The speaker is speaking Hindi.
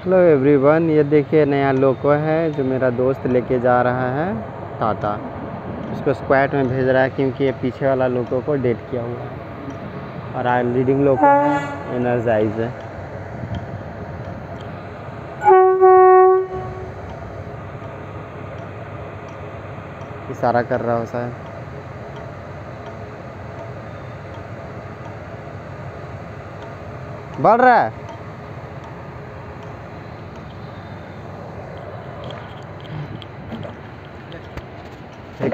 हेलो एवरीवन ये देखिए नया लोको है जो मेरा दोस्त लेके जा रहा है टाटा उसको स्क्वाड में भेज रहा है क्योंकि ये पीछे वाला लोको को डेट किया हुआ है। और आई लीडिंग लोको है एनर्जाइज है। इशारा कर रहा हो शायद। बढ़ रहा है। 对